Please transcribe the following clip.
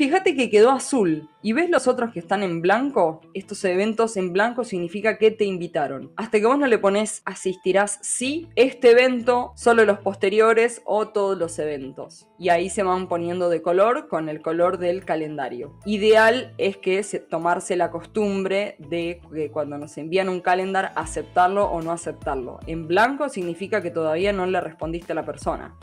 fíjate que quedó azul. ¿Y ves los otros que están en blanco? Estos eventos en blanco significa que te invitaron. Hasta que vos no le pones asistirás sí, este evento, solo los posteriores o todos los eventos. Y ahí se van poniendo de color con el color del calendario. Ideal es que se, tomarse la costumbre de que cuando nos envían un calendar aceptarlo o no aceptarlo. En blanco significa que todavía no le respondiste a la persona.